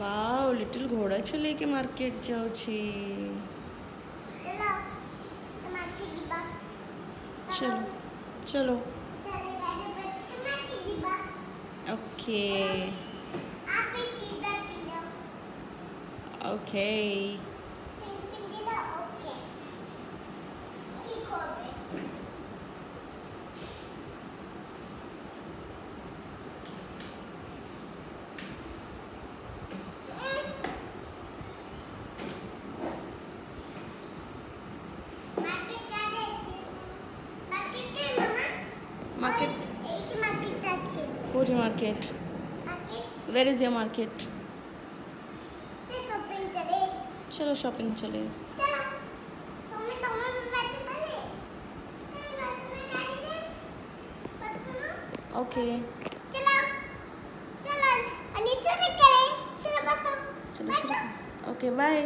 Wow little घोड़ा चले के मार्केट जाओ छी चलो तो मार्केट जीबा चलो चलो। ओके आप भी सीधा PO okay pin market Puri market where is your market चलो shopping चले okay चलो चलो अनीशा निकले चलो बस चलो ओके बाय